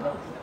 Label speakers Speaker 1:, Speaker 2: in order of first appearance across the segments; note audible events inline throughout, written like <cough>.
Speaker 1: Thank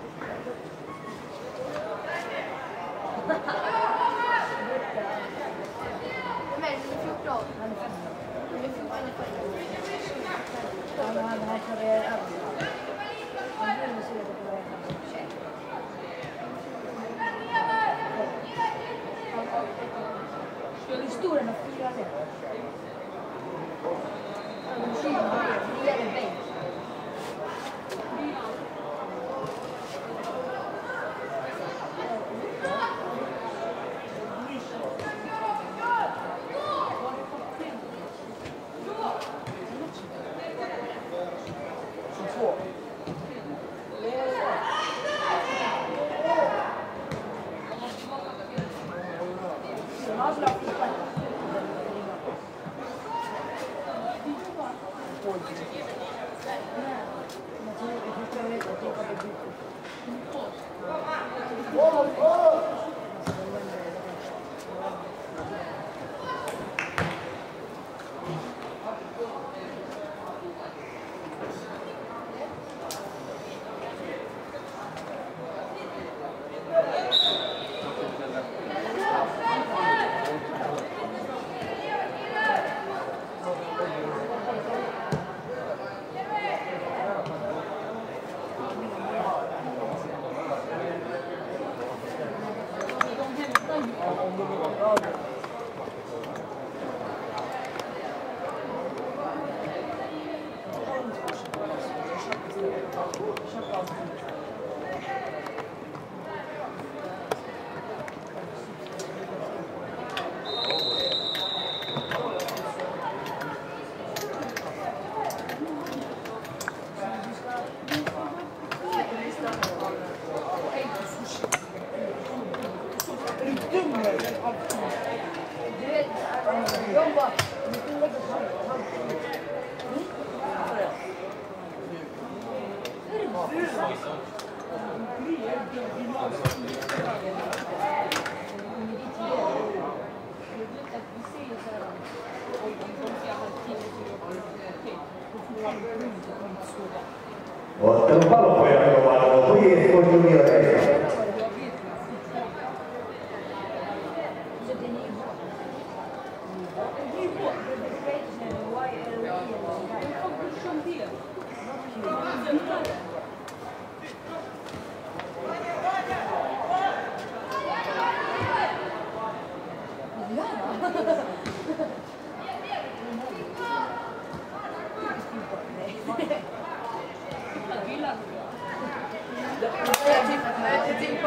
Speaker 1: Jag tippar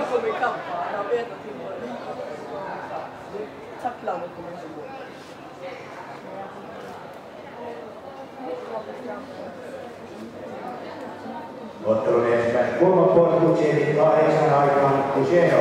Speaker 2: på min kappa. Jag vet att tippar. Tack landet kommer inte gå.
Speaker 3: Ottelun ensimmäiset kulmapotkut, kahdeksan aikaan Kuseno.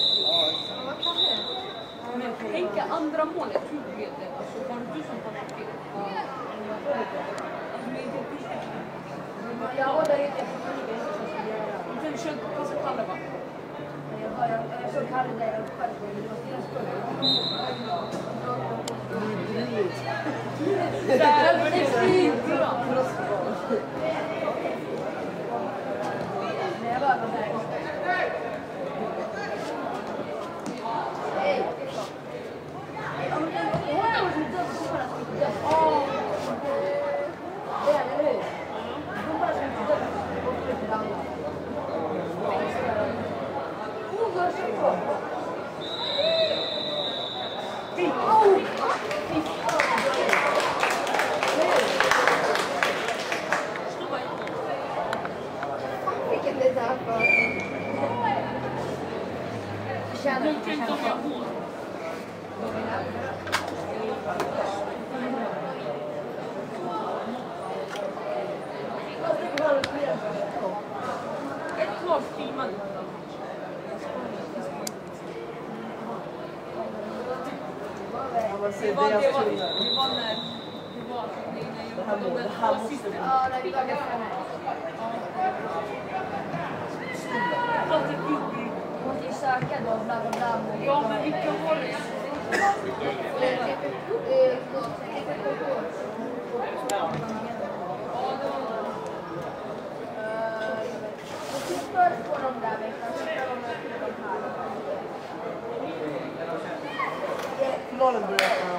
Speaker 1: Tänk,
Speaker 4: andra målet, tror du vet det? Alltså, var det du som tappade fel?
Speaker 1: Jag håller inte på
Speaker 4: Du försökte passa Kalle va?
Speaker 1: Jag såg Kalle där jag hoppade på
Speaker 2: det
Speaker 4: var deras skull.
Speaker 2: Nolan Director.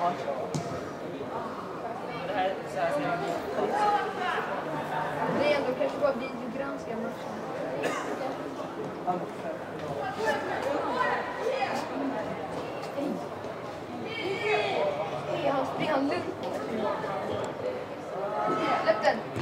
Speaker 5: Lipton.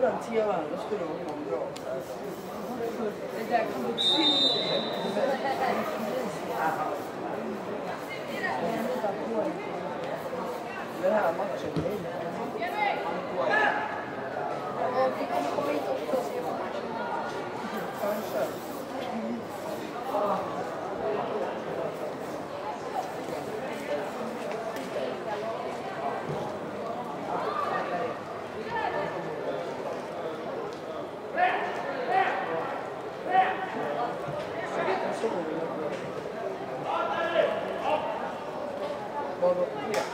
Speaker 2: skolan, Tia och Anna skulle ha någon bra.
Speaker 4: Det där kommer att se
Speaker 2: Den här matchen, nej. Yeah.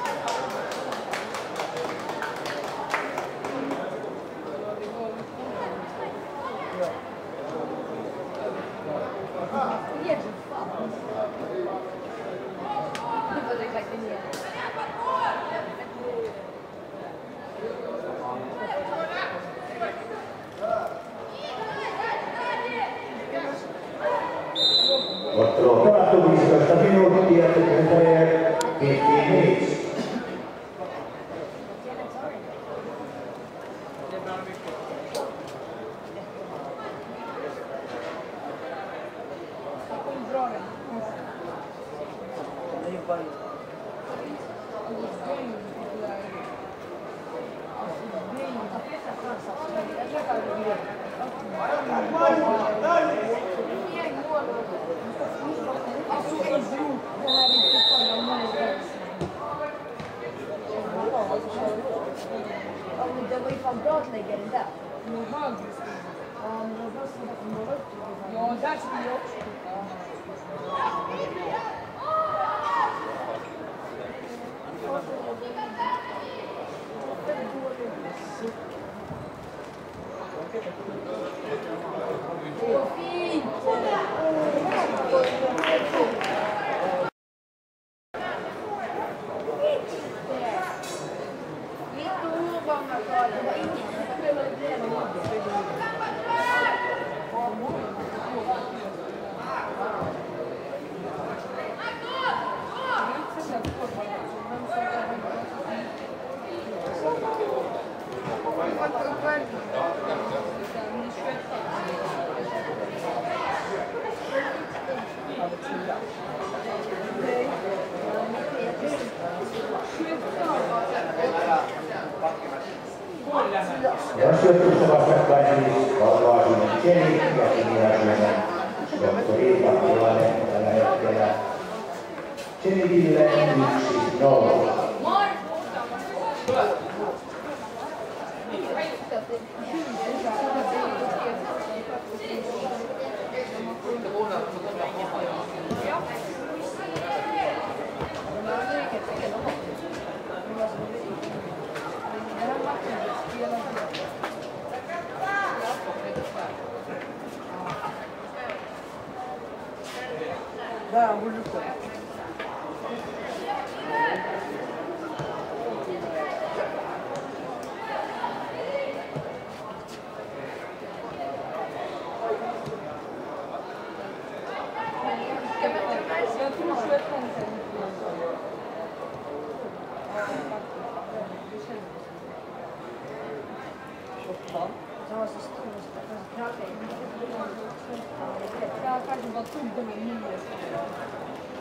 Speaker 4: casa de volta do domínio.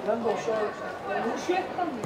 Speaker 2: Não deixou.
Speaker 4: Não chega também.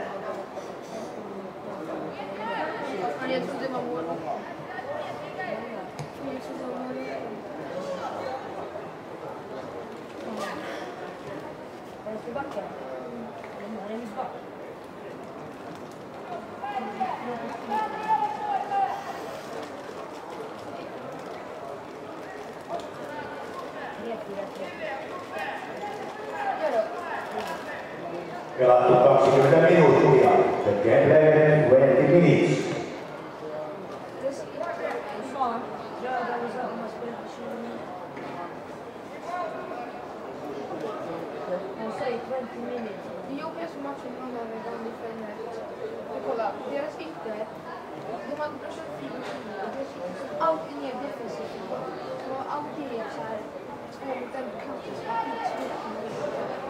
Speaker 5: Нет, тут дыма можно.
Speaker 3: Grazie, 30 minuti, perché è 20 minuti.
Speaker 1: 20 minutes.
Speaker 5: Io penso massimo eh, eh, non avevo differenza. Nicola, there is it the one person feels out in
Speaker 1: your
Speaker 5: out in your child and then comes to speak to you.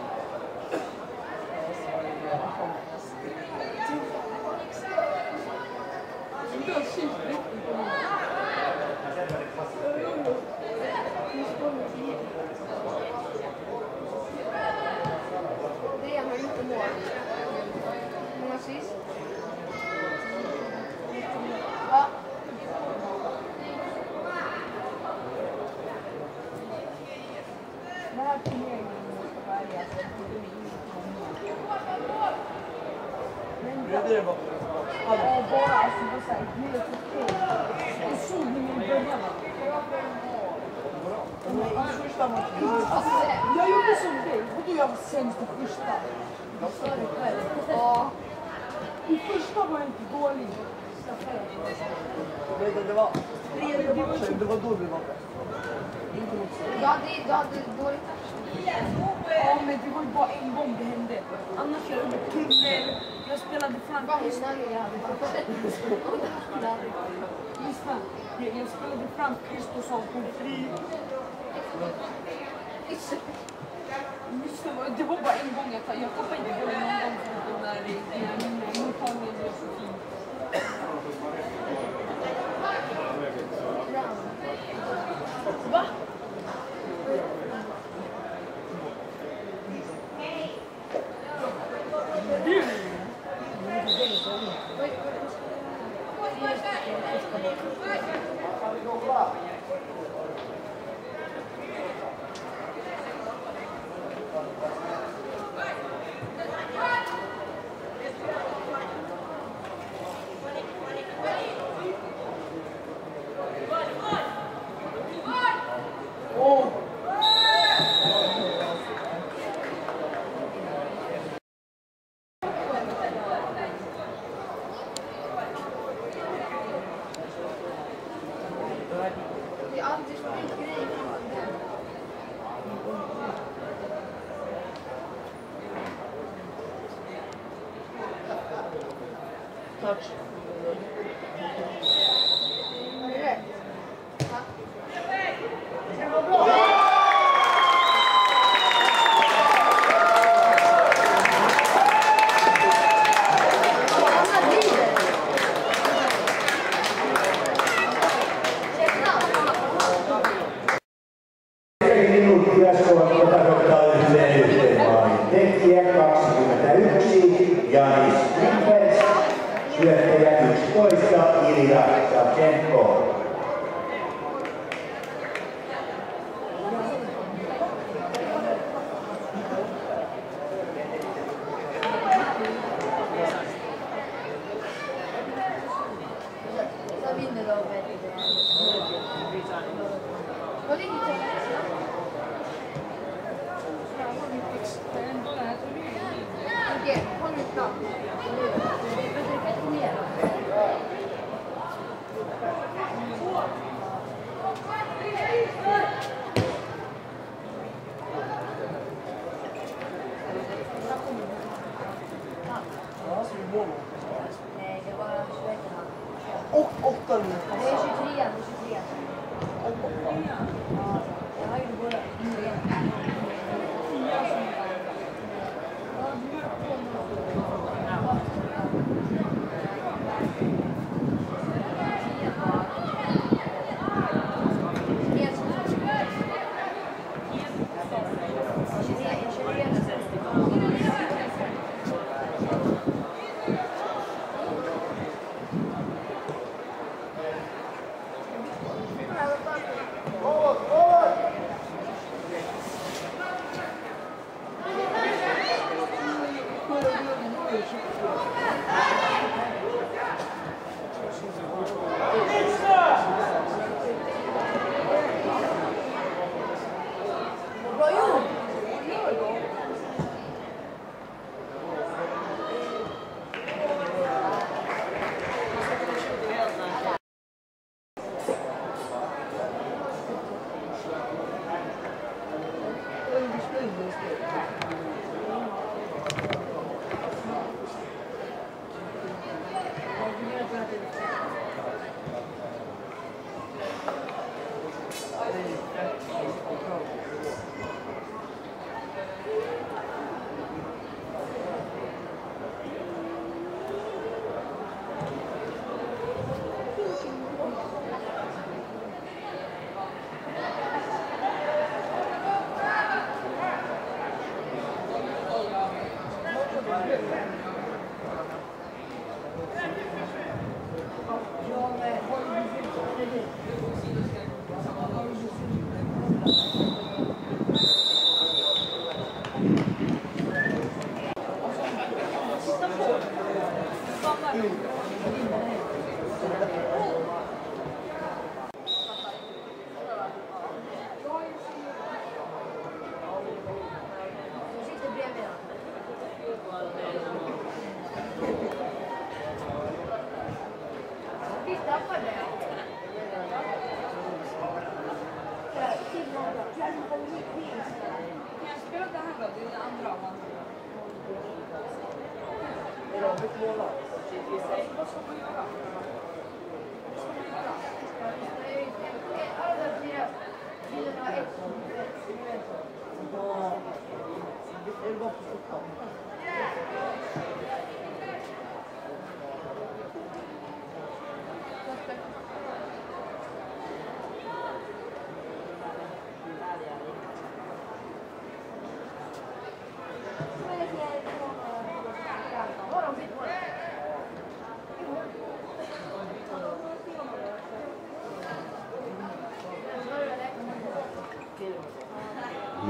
Speaker 4: utan Kristus som kom fri. Det var bara en gång jag tappade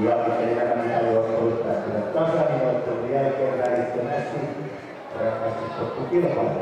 Speaker 3: y a de los productos, pero que por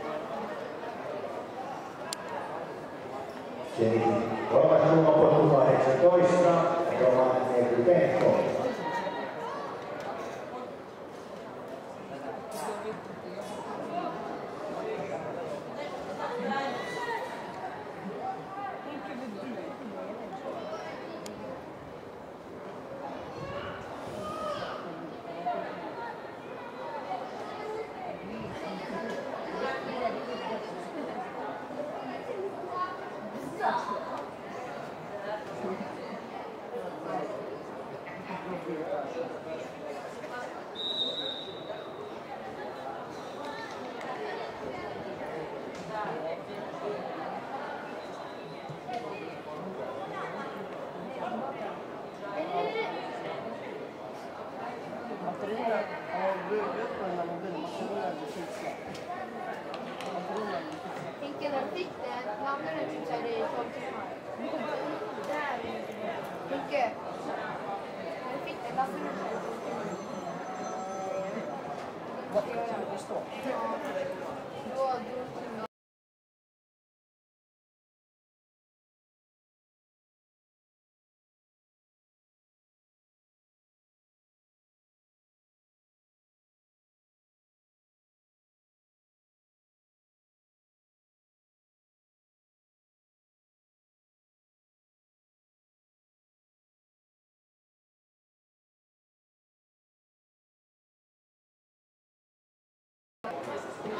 Speaker 3: Eli 38 ja Roman Penko.
Speaker 5: I'm gonna teach that it from tomorrow. Perché? Perché la fine c'è il
Speaker 2: Guarda, questo.
Speaker 5: No, no, no.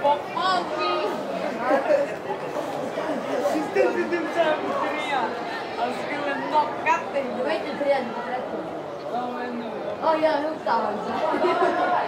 Speaker 4: <laughs> She
Speaker 1: still
Speaker 4: did I was feeling
Speaker 1: Wait,
Speaker 4: Oh,
Speaker 1: Oh, yeah, who's that? <laughs>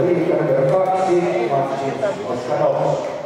Speaker 3: politica numero 4, 4,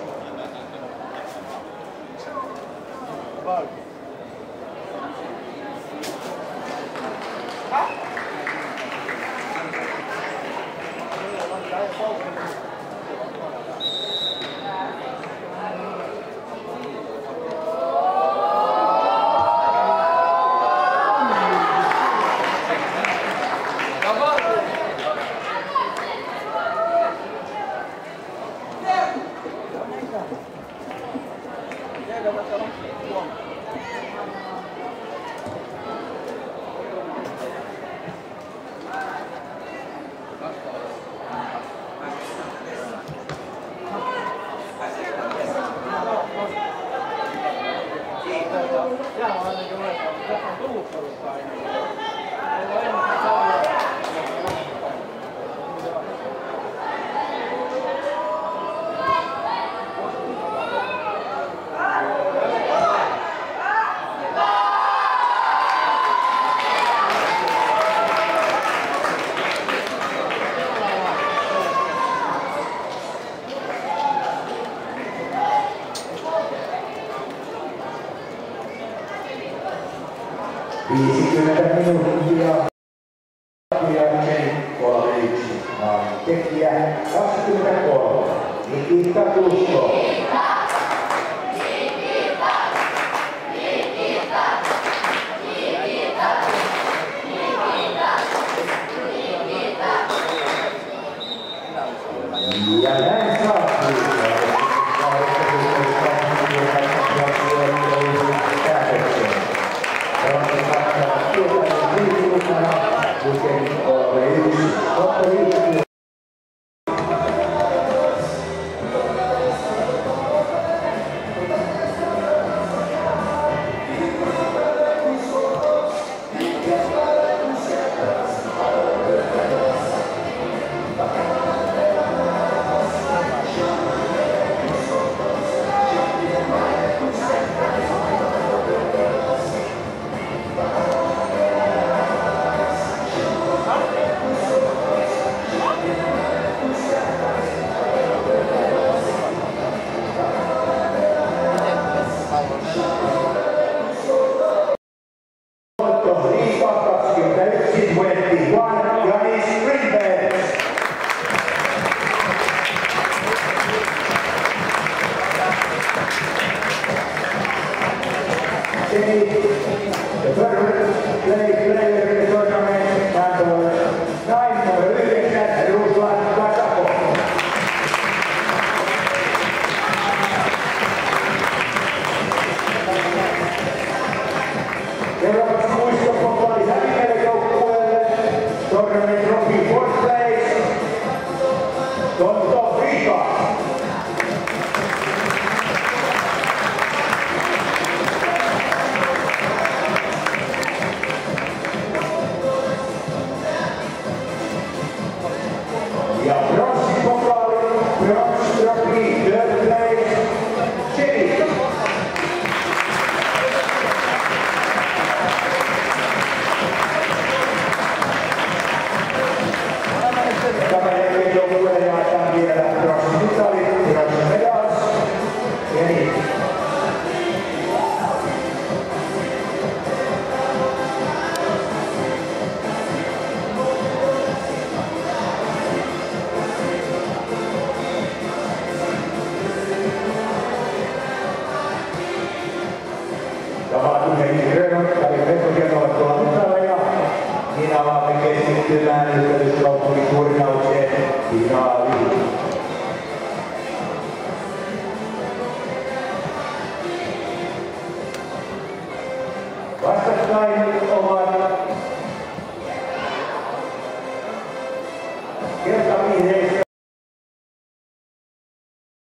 Speaker 3: Belgia, ospite da Coro, Nikita Brusco. Yeah.